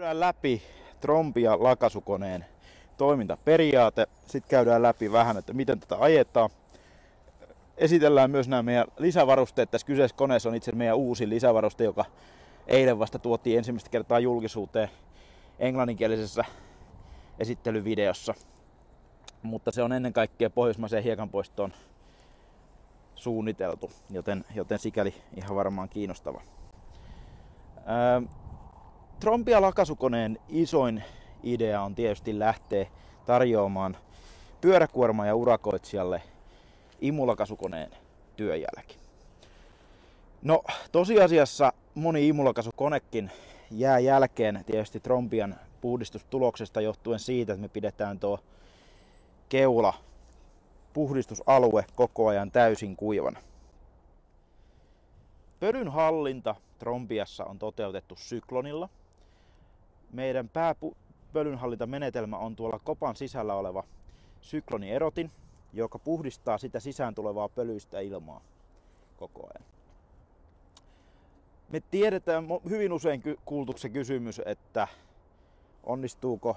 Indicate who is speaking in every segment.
Speaker 1: Käydään läpi trompia lakasukoneen toimintaperiaate. Sitten käydään läpi vähän, että miten tätä ajetaan. Esitellään myös nämä meidän lisävarusteet. Tässä kyseessä koneessa on itse meidän uusi lisävaruste, joka eilen vasta tuotiin ensimmäistä kertaa julkisuuteen englanninkielisessä esittelyvideossa. Mutta se on ennen kaikkea pohjoismaiseen hiekanpoistoon suunniteltu, joten, joten sikäli ihan varmaan kiinnostava. Ää, Trompia lakasukoneen isoin idea on tietysti lähteä tarjoamaan pyöräkuorma- ja urakoitsijalle imulakasukoneen työjälki. No tosiasiassa moni imulakasukonekin jää jälkeen tietysti Trompian puhdistustuloksesta johtuen siitä, että me pidetään tuo keula puhdistusalue koko ajan täysin kuivana. Pölyn hallinta Trompiassa on toteutettu syklonilla. Meidän pääpölynhallintamenetelmä on tuolla kopan sisällä oleva syklonierotin, joka puhdistaa sitä sisään tulevaa pölyistä ilmaa koko ajan. Me tiedetään hyvin usein kuultu se kysymys, että onnistuuko,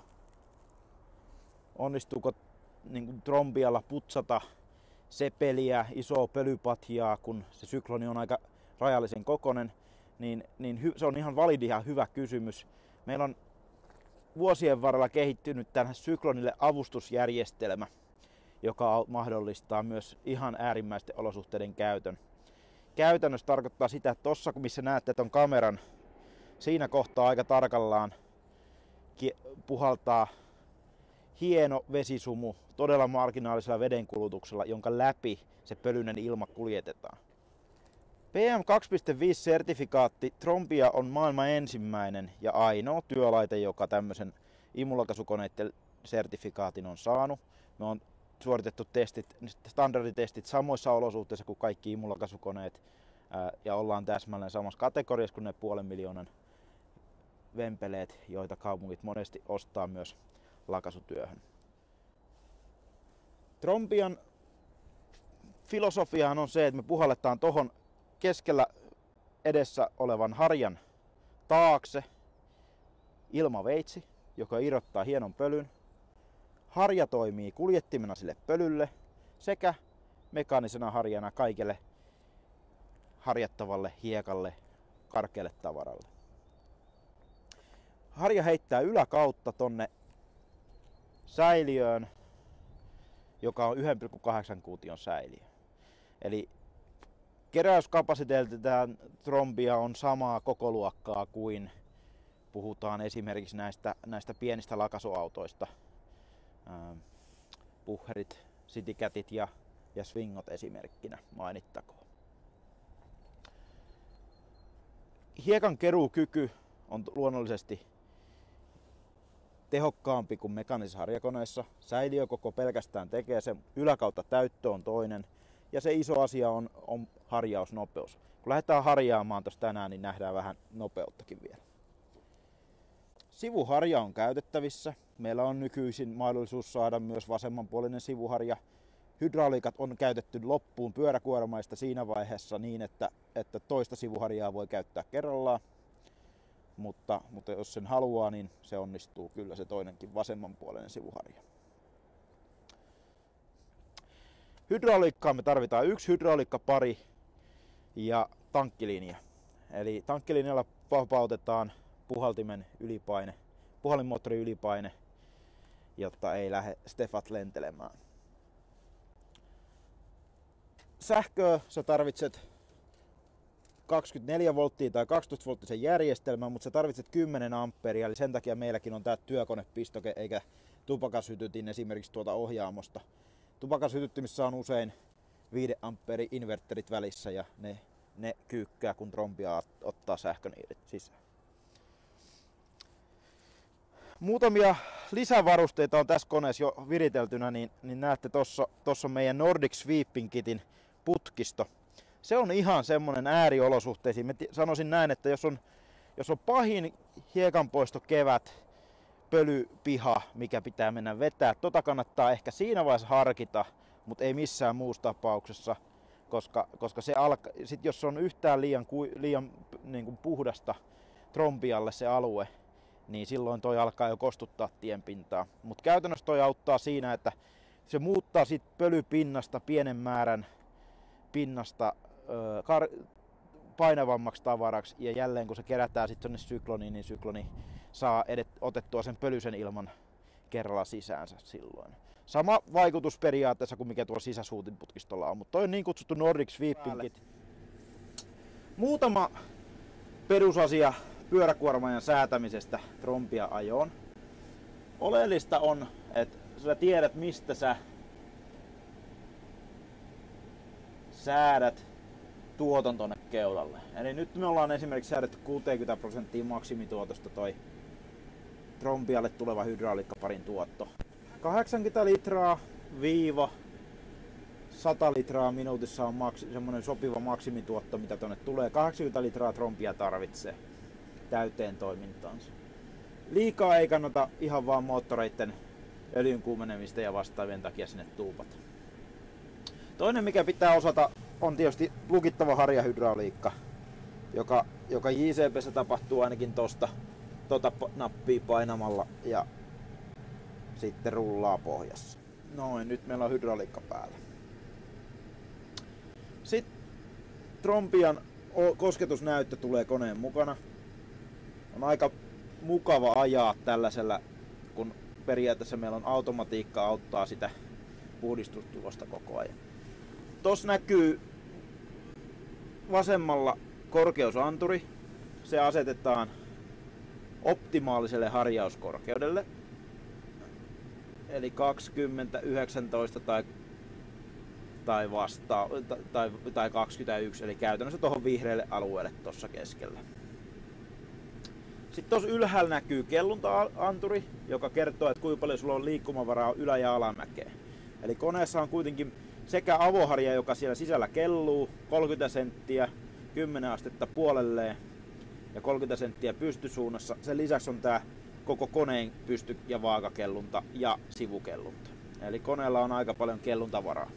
Speaker 1: onnistuuko niin kuin trombialla putsata sepeliä, isoa pölypatjaa, kun se sykloni on aika rajallisen kokonen, niin, niin hy, se on ihan validi ja hyvä kysymys. Meillä on vuosien varrella kehittynyt tähän syklonille avustusjärjestelmä, joka mahdollistaa myös ihan äärimmäisten olosuhteiden käytön. Käytännössä tarkoittaa sitä, että tuossa missä näette ton kameran, siinä kohtaa aika tarkallaan puhaltaa hieno vesisumu todella marginaalisella vedenkulutuksella, jonka läpi se pölyinen ilma kuljetetaan. PM2.5-sertifikaatti Trompia on maailman ensimmäinen ja ainoa työlaite, joka tämmöisen imulakasukoneiden sertifikaatin on saanut. Me on suoritettu testit, standarditestit samoissa olosuhteissa kuin kaikki imulakasukoneet ja ollaan täsmälleen samassa kategoriassa kuin ne puolen miljoonan vempeleet, joita kaupungit monesti ostaa myös lakasutyöhön. Trompian filosofiahan on se, että me puhalletaan tuohon keskellä edessä olevan harjan taakse ilmaveitsi, joka irrottaa hienon pölyn. Harja toimii kuljettimena sille pölylle sekä mekaanisena harjana kaikelle harjattavalle hiekalle, karkealle tavaralle. Harja heittää yläkautta tonne säiliöön, joka on 1,8 kuution säiliö. Eli keräyskapasiteetiltaan trombia on samaa kokoluokkaa kuin puhutaan esimerkiksi näistä, näistä pienistä lakasuautoista. Puhherit, citycatit ja, ja swingot esimerkkinä mainittakoon. Hiekan keruukyky on luonnollisesti tehokkaampi kuin mekaanisissa harjakoneissa. Säiliökoko pelkästään tekee sen, yläkautta täyttö on toinen ja se iso asia on, on harjausnopeus. Kun lähdetään harjaamaan tuossa tänään, niin nähdään vähän nopeuttakin vielä. Sivuharja on käytettävissä. Meillä on nykyisin mahdollisuus saada myös vasemmanpuolinen sivuharja. Hydraulikat on käytetty loppuun pyöräkuormaista siinä vaiheessa niin, että, että toista sivuharjaa voi käyttää kerrallaan mutta, mutta jos sen haluaa, niin se onnistuu kyllä se toinenkin vasemmanpuoleinen sivuharja. Hydrauliikkaa me tarvitaan yksi hydrauliikkapari ja tankkilinja. Eli tankkilinjalla vapautetaan puhaltimen ylipaine, puhallinmoottorin ylipaine, jotta ei lähde Stefat lentelemään. Sähköä sä tarvitset 24 volttia tai 12 volttisen järjestelmän, mutta sä tarvitset 10 amperia, eli sen takia meilläkin on tämä työkonepistoke eikä tupakasytytin esimerkiksi tuota ohjaamosta. Tupakasytyttimissä on usein 5 amperi inverterit välissä ja ne, ne kyykkää kun trompia ottaa sähkön sisään. Muutamia lisävarusteita on tässä koneessa jo viriteltynä, niin, niin näette tuossa on meidän Nordic Sweeping Kitin putkisto se on ihan semmonen ääriolosuhteisiin. Mä sanoisin näin, että jos on, jos on pahin hiekanpoisto kevät, pölypiha, mikä pitää mennä vetää, tota kannattaa ehkä siinä vaiheessa harkita, mutta ei missään muussa tapauksessa, koska, koska se alka, sit jos on yhtään liian, liian niin kuin puhdasta trompialle se alue, niin silloin toi alkaa jo kostuttaa tienpintaa. Mutta käytännössä toi auttaa siinä, että se muuttaa sit pölypinnasta pienen määrän pinnasta kar- painavammaksi tavaraksi ja jälleen kun se kerätään sitten tonne sykloniin, niin sykloni saa edet, otettua sen pölyisen ilman kerralla sisäänsä silloin. Sama vaikutus periaatteessa kuin mikä tuolla sisäsuutinputkistolla on, mutta toi on niin kutsuttu Nordic Sweeping Kit. Muutama perusasia pyöräkuormajan säätämisestä trompia ajoon. Oleellista on, että sä tiedät mistä sä säädät tuoton tonne keulalle. Eli nyt me ollaan esimerkiksi säädetty 60 prosenttia maksimituotosta toi trompialle tuleva hydraulikkaparin tuotto. 80 litraa viiva 100 litraa minuutissa on maks- semmoinen sopiva maksimituotto, mitä tuonne tulee. 80 litraa trompia tarvitsee täyteen toimintaansa. Liikaa ei kannata ihan vaan moottoreiden öljyn kuumenemista ja vastaavien takia sinne tuupata. Toinen mikä pitää osata on tietysti lukittava harjahydrauliikka, joka, joka JCPssä tapahtuu ainakin tosta tota nappia painamalla ja sitten rullaa pohjassa. Noin, nyt meillä on hydrauliikka päällä. Sitten Trompian kosketusnäyttö tulee koneen mukana. On aika mukava ajaa tällaisella, kun periaatteessa meillä on automatiikka auttaa sitä puhdistustulosta koko ajan. Tuossa näkyy vasemmalla korkeusanturi. Se asetetaan optimaaliselle harjauskorkeudelle. Eli 20, 19 tai, tai, vasta, tai, tai 21, eli käytännössä tuohon vihreälle alueelle tuossa keskellä. Sitten tuossa ylhäällä näkyy kellunta-anturi, joka kertoo, että kuinka paljon sulla on liikkumavaraa ylä- ja alamäkeen. Eli koneessa on kuitenkin sekä avoharja, joka siellä sisällä kelluu, 30 senttiä, 10 astetta puolelleen ja 30 senttiä pystysuunnassa. Sen lisäksi on tämä koko koneen pysty- ja vaakakellunta ja sivukellunta. Eli koneella on aika paljon kelluntavaraa.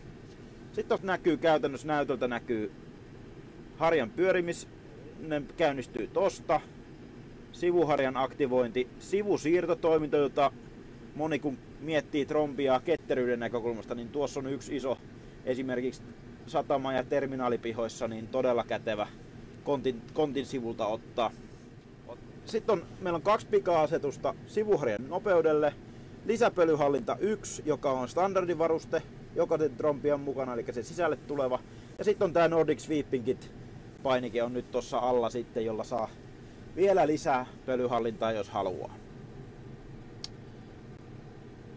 Speaker 1: Sitten tuosta näkyy käytännössä näytöltä näkyy harjan pyörimis, ne käynnistyy tosta. Sivuharjan aktivointi, sivusiirtotoiminto, jota moni kun miettii trombia ketteryyden näkökulmasta, niin tuossa on yksi iso esimerkiksi satama- ja terminaalipihoissa niin todella kätevä kontin, kontin sivulta ottaa. Sitten on, meillä on kaksi pika-asetusta sivuharjan nopeudelle, lisäpölyhallinta 1, joka on standardivaruste, jokaisen trompian mukana, eli se sisälle tuleva. Ja sitten on tämä Nordic Sweeping Kit painike on nyt tuossa alla sitten, jolla saa vielä lisää pölyhallintaa, jos haluaa.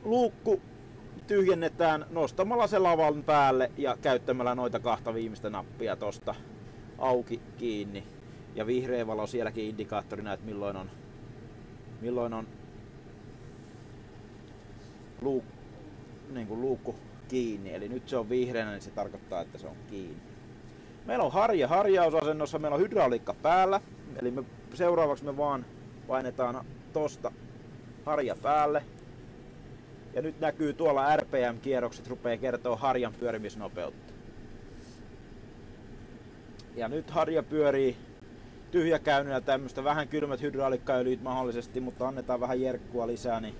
Speaker 1: Luukku tyhjennetään nostamalla se lavan päälle ja käyttämällä noita kahta viimeistä nappia tosta auki kiinni. Ja vihreä valo sielläkin indikaattorina, että milloin on, milloin on luuk, niin kuin luukku kiinni. Eli nyt se on vihreänä, niin se tarkoittaa, että se on kiinni. Meillä on harja harjausasennossa, meillä on hydrauliikka päällä. Eli me, seuraavaksi me vaan painetaan tosta harja päälle ja nyt näkyy tuolla RPM-kierrokset rupeaa kertoa harjan pyörimisnopeutta. Ja nyt harja pyörii tyhjäkäynnillä tämmöistä vähän kylmät hydraulikkaöljyt mahdollisesti, mutta annetaan vähän jerkkua lisää, niin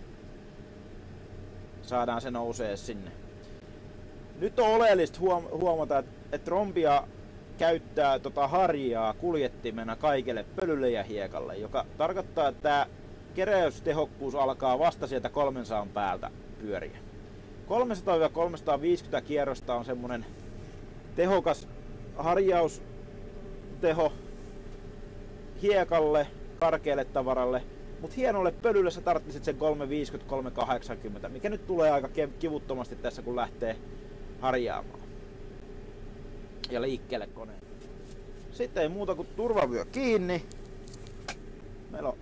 Speaker 1: saadaan se nousee sinne. Nyt on oleellista huomata, että trombia käyttää tota harjaa kuljettimena kaikelle pölylle ja hiekalle, joka tarkoittaa, että tämä keräystehokkuus alkaa vasta sieltä 300 päältä pyöriä. 300-350 kierrosta on semmonen tehokas harjausteho hiekalle, karkealle tavaralle, mutta hienolle pölylle sä tarvitset sen 350-380, mikä nyt tulee aika kivuttomasti tässä kun lähtee harjaamaan. Ja liikkeelle koneen. Sitten ei muuta kuin turvavyö kiinni. Meillä on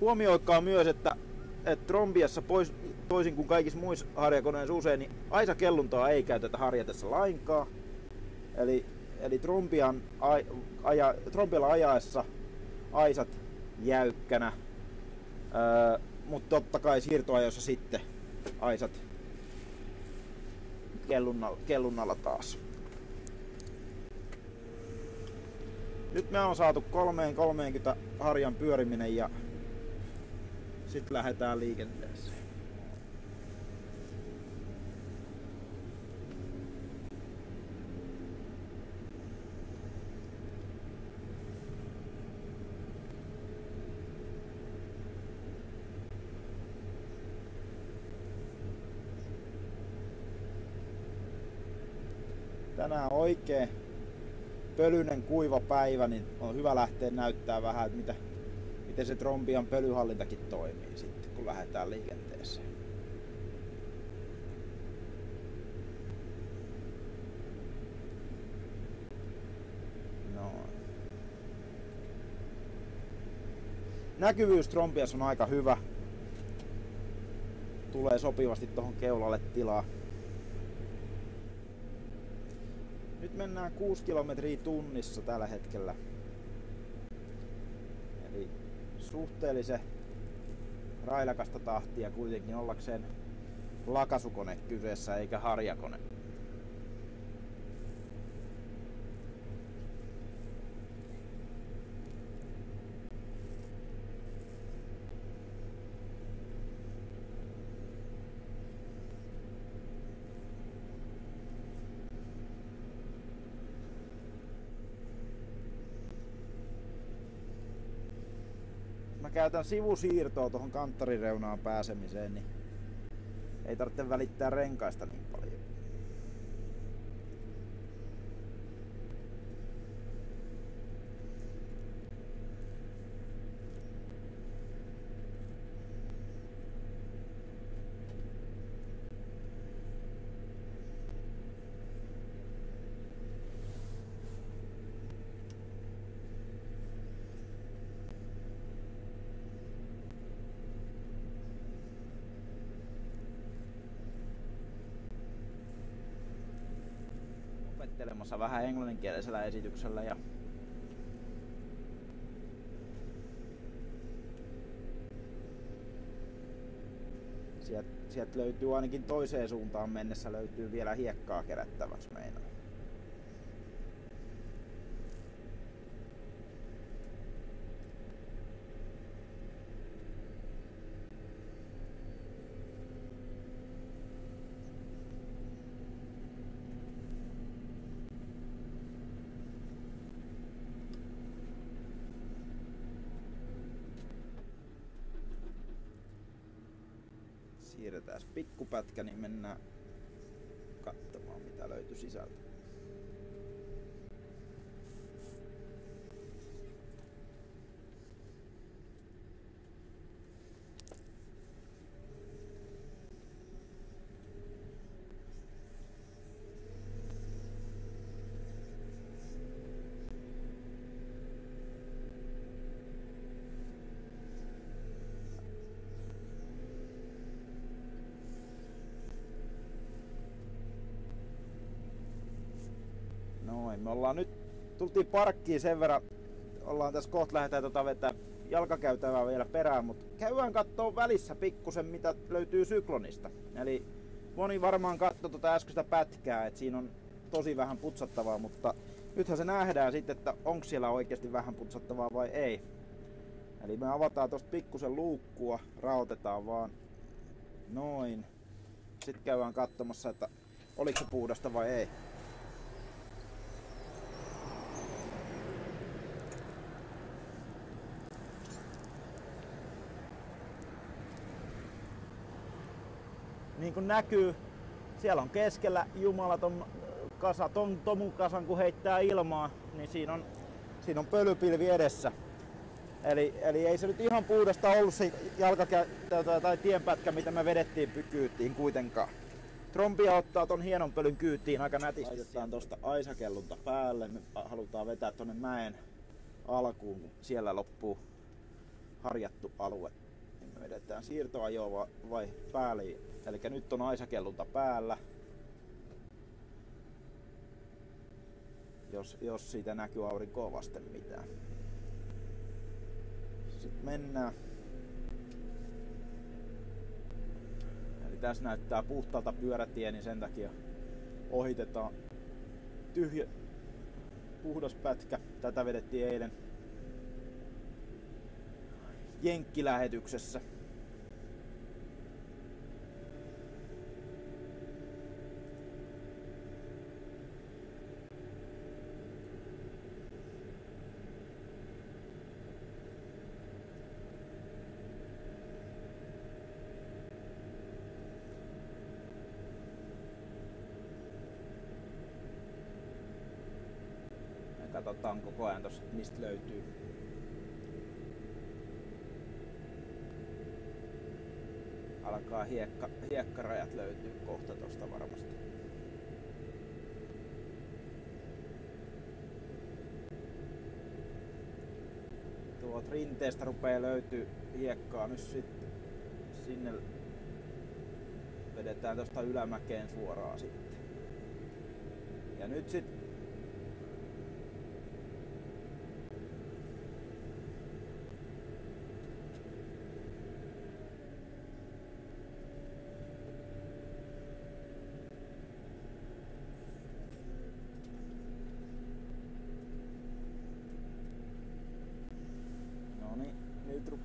Speaker 1: Huomioikaa myös, että, että trombiassa pois, toisin kuin kaikissa muissa harjakoneissa usein, niin aisa kelluntaa ei käytetä harjatessa lainkaan. Eli, eli trombian aja, trombialla ajaessa aisat jäykkänä, öö, mutta totta kai siirtoajoissa sitten aisat kellunnalla, kellunnalla taas. Nyt me on saatu 3.30 harjan pyöriminen ja sitten lähdetään liikenteeseen. Tänään oikein pölyinen kuiva päivä, niin on hyvä lähteä näyttää vähän, että mitä, miten se trombian pölyhallintakin toimii sitten, kun lähdetään liikenteeseen. Näkyvyys trombiassa on aika hyvä. Tulee sopivasti tuohon keulalle tilaa. Nyt mennään 6 kilometriä tunnissa tällä hetkellä. Eli suhteellisen railakasta tahtia kuitenkin ollakseen lakasukone kyseessä eikä harjakone. Mä käytän sivusiirtoa tuohon kanttarireunaan pääsemiseen, niin ei tarvitse välittää renkaista niin paljon. Opettelemassa vähän englanninkielisellä esityksellä ja sieltä sielt löytyy ainakin toiseen suuntaan mennessä löytyy vielä hiekkaa kerättäväksi meinaa. Siirretään pikkupätkä, niin mennään katsomaan mitä löytyy sisältä. Noin, me ollaan nyt, tultiin parkkiin sen verran, ollaan tässä kohta lähdetään tota vetää jalkakäytävää vielä perään, mutta käydään katsoa välissä pikkusen mitä löytyy syklonista. Eli moni varmaan katsoi tuota äskeistä pätkää, että siinä on tosi vähän putsattavaa, mutta nythän se nähdään sitten, että onko siellä oikeasti vähän putsattavaa vai ei. Eli me avataan tosta pikkusen luukkua, raotetaan vaan noin. Sitten käydään katsomassa, että oliko se puhdasta vai ei. Niin kuin näkyy, siellä on keskellä jumalaton kasa, ton tomukasan kun heittää ilmaa, niin siinä on, siinä on pölypilvi edessä. Eli, eli ei se nyt ihan puhdasta ollut se jalkakäyttäjä tai tienpätkä, mitä me vedettiin kyytiin kuitenkaan. Trompia ottaa ton hienon pölyn kyytiin aika nätisti. Laitetaan tosta aisakellunta päälle. Me halutaan vetää tonne mäen alkuun, kun siellä loppuu harjattu alue. Vedetään siirtoajoa vai päälle Eli nyt on aisakellunta päällä. Jos, jos siitä näkyy aurinkoa vasten mitään. Sitten mennään. Eli tässä näyttää puhtaalta pyörätie, niin sen takia ohitetaan tyhjä, puhdas pätkä. Tätä vedettiin eilen Jenkkilähetyksessä. katsotaan koko ajan tossa, mistä löytyy. Alkaa hiekka, hiekkarajat löytyy kohta tosta varmasti. Tuolta rinteestä rupeaa löytyy hiekkaa nyt sitten. Sinne vedetään tosta ylämäkeen suoraan sitten. Ja nyt sitten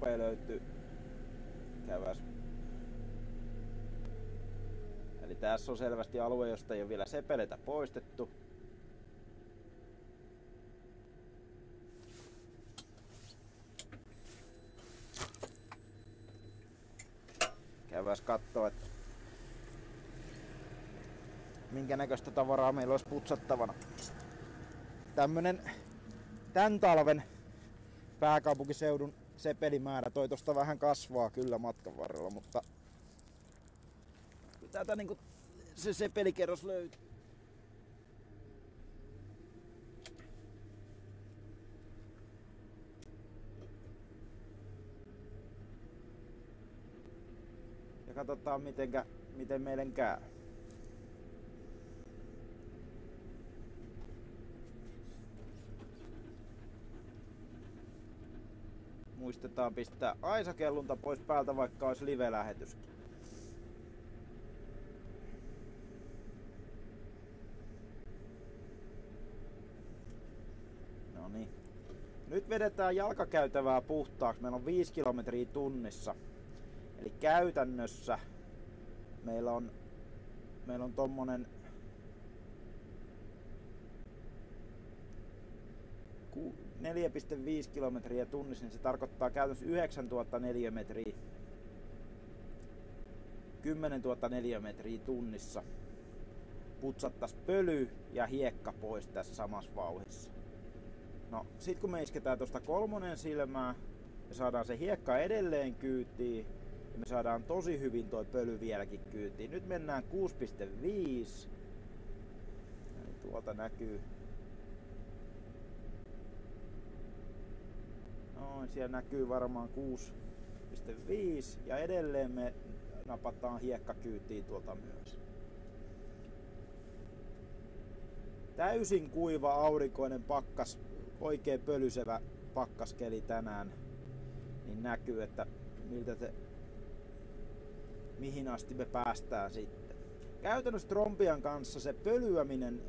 Speaker 1: rupee löytyy käväs. Eli tässä on selvästi alue, josta ei ole vielä sepeletä poistettu. Käväs katsoa, että minkä näköistä tavaraa meillä olisi putsattavana. Tämmönen tämän talven pääkaupunkiseudun sepelimäärä toi tosta vähän kasvaa kyllä matkan varrella, mutta täältä niinku se sepelikerros löytyy. Ja katsotaan mitenkä, miten meidän käy. Muistetaan pistää Aisa-kellunta pois päältä, vaikka olisi live-lähetys. No niin. Nyt vedetään jalkakäytävää puhtaaksi. Meillä on 5 kilometriä tunnissa. Eli käytännössä meillä on, meillä on tommonen 4,5 kilometriä tunnissa, niin se tarkoittaa käytännössä 9000 neliömetriä 10 000 neliömetriä tunnissa putsattas pöly ja hiekka pois tässä samassa vauhissa. No, sit kun me isketään tuosta kolmonen silmää, me saadaan se hiekka edelleen kyytiin ja me saadaan tosi hyvin toi pöly vieläkin kyytiin. Nyt mennään 6,5. Tuolta näkyy Noin, siellä näkyy varmaan 6,5 ja edelleen me napataan hiekkakyytiin tuolta myös. Täysin kuiva aurinkoinen pakkas, oikein pölysevä pakkaskeli tänään, niin näkyy, että miltä se, mihin asti me päästään sitten. Käytännössä trompian kanssa se pölyäminen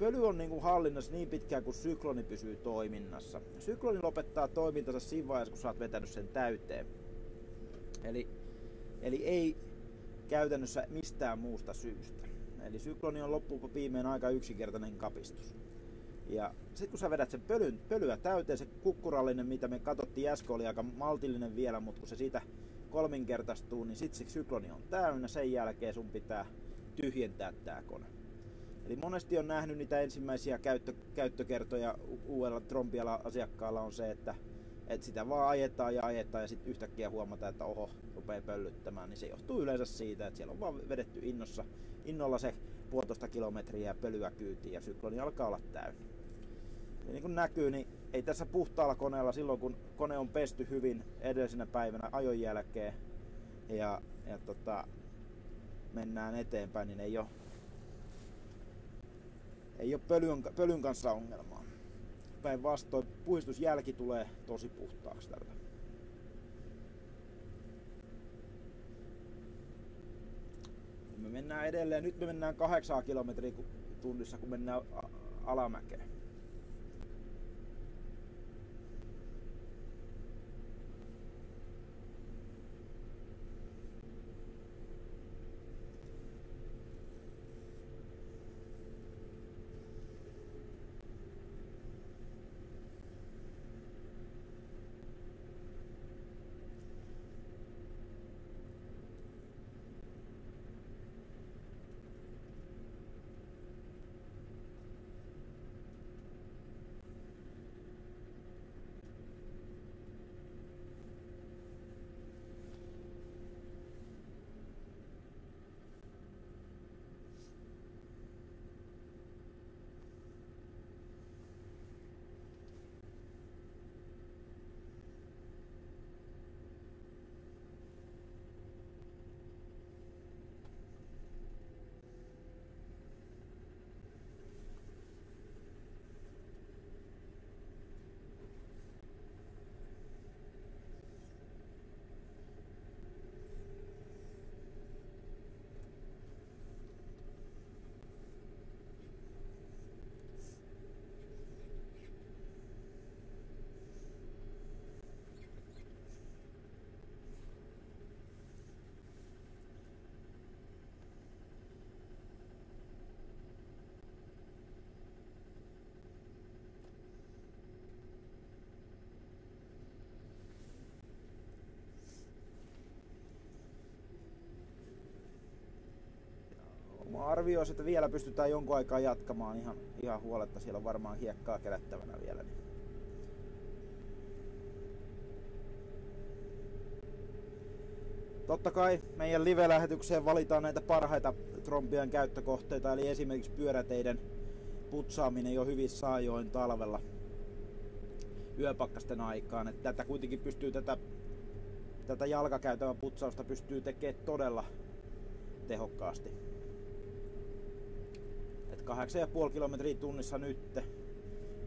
Speaker 1: pöly on niin kuin hallinnassa niin pitkään kuin sykloni pysyy toiminnassa. Sykloni lopettaa toimintansa siinä vaiheessa, kun sä oot vetänyt sen täyteen. Eli, eli ei käytännössä mistään muusta syystä. Eli sykloni on loppuun viimein aika yksinkertainen kapistus. Ja sitten kun sä vedät sen pölyn, pölyä täyteen, se kukkurallinen, mitä me katsottiin äsken, oli aika maltillinen vielä, mutta kun se siitä kolminkertaistuu, niin sitten se sykloni on täynnä. Sen jälkeen sun pitää tyhjentää tämä kone. Eli monesti on nähnyt niitä ensimmäisiä käyttö, käyttökertoja uudella trompialla asiakkaalla on se, että, että sitä vaan ajetaan ja ajetaan ja sitten yhtäkkiä huomataan, että oho, rupeaa pöllyttämään, niin se johtuu yleensä siitä, että siellä on vaan vedetty innossa, innolla se puolitoista kilometriä pölyä kyytiin ja sykloni alkaa olla täynnä. Ja niin kuin näkyy, niin ei tässä puhtaalla koneella silloin, kun kone on pesty hyvin edellisenä päivänä ajon jälkeen ja, ja tota, mennään eteenpäin, niin ei ole ei ole pölyn, pölyn kanssa ongelmaa. Päinvastoin puhdistusjälki tulee tosi puhtaaksi tältä. Me mennään edelleen, nyt me mennään 8 kilometriä tunnissa, kun mennään alamäkeen. Arvioisi, että vielä pystytään jonkun aikaa jatkamaan ihan, ihan huoletta. Siellä on varmaan hiekkaa kerättävänä vielä. Niin. Totta kai meidän live-lähetykseen valitaan näitä parhaita trombian käyttökohteita, eli esimerkiksi pyöräteiden putsaaminen jo hyvissä ajoin talvella yöpakkasten aikaan. Että tätä kuitenkin pystyy tätä, tätä jalkakäytävän putsausta pystyy tekemään todella tehokkaasti. Et 8,5 kilometriä tunnissa nyt.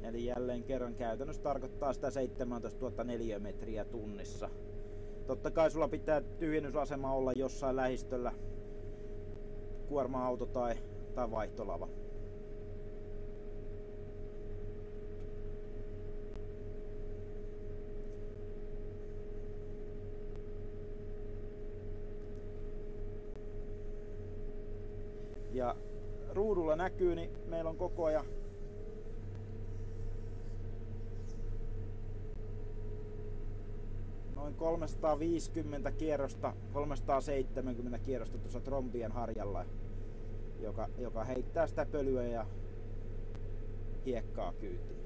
Speaker 1: Eli jälleen kerran käytännössä tarkoittaa sitä 17 000 neliömetriä tunnissa. Totta kai sulla pitää tyhjennysasema olla jossain lähistöllä, kuorma-auto tai, tai vaihtolava. Ja ruudulla näkyy, niin meillä on koko ajan noin 350 kierrosta, 370 kierrosta tuossa trombien harjalla, joka, joka heittää sitä pölyä ja hiekkaa kyytiin.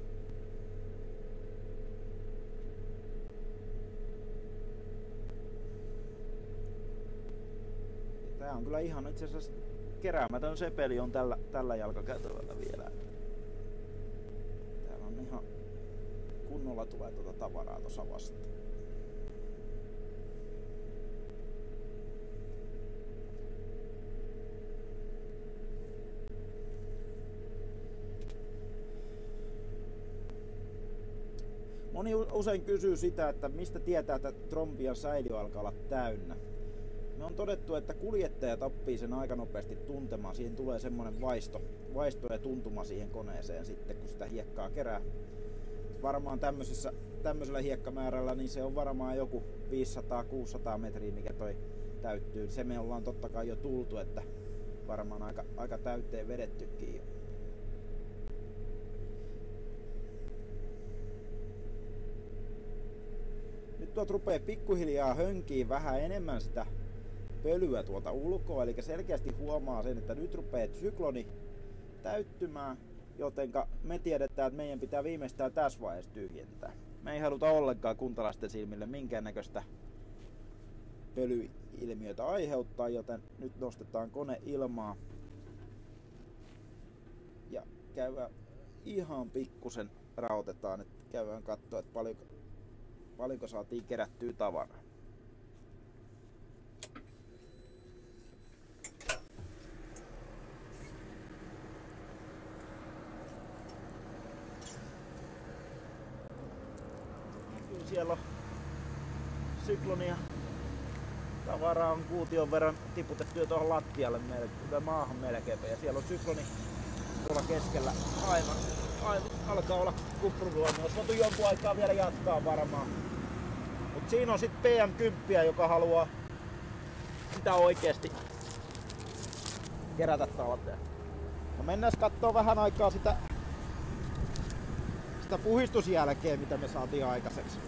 Speaker 1: Tää on kyllä ihan itse asiassa keräämätön sepeli on tällä, tällä jalkakäytävällä vielä. Täällä on ihan kunnolla tulee tuota tavaraa tuossa vastaan. Moni usein kysyy sitä, että mistä tietää, että trombian säiliö alkaa olla täynnä. On todettu, että kuljettaja oppii sen aika nopeasti tuntemaan. Siihen tulee semmoinen vaisto, vaisto ja tuntuma siihen koneeseen sitten, kun sitä hiekkaa kerää. Varmaan tämmöisessä, tämmöisellä hiekkamäärällä, niin se on varmaan joku 500-600 metriä, mikä toi täyttyy. Se me ollaan totta kai jo tultu, että varmaan aika, aika täyteen vedettykin jo. Nyt tuot rupeaa pikkuhiljaa hönkiin vähän enemmän sitä pölyä tuolta ulkoa, eli selkeästi huomaa sen, että nyt rupeaa sykloni täyttymään, jotenka me tiedetään, että meidän pitää viimeistään tässä vaiheessa tyhjentää. Me ei haluta ollenkaan kuntalaisten silmille minkäännäköistä pölyilmiötä aiheuttaa, joten nyt nostetaan kone ilmaa ja käydään ihan pikkusen rautetaan, että käydään katsoa, että paljonko, paljonko saatiin kerättyä tavaraa. Siellä on syklonia. Tavaraa on kuution verran tiputettu jo tuohon lattialle melkein, maahan melkein. Ja siellä on sykloni tuolla keskellä aivan, aivan alkaa olla kupruvoimia. Olisi voitu jonkun aikaa vielä jatkaa varmaan. Mut siinä on sitten PM10, joka haluaa sitä oikeesti kerätä talteen. No mennään kattoo vähän aikaa sitä, sitä puhistusjälkeen, mitä me saatiin aikaiseksi.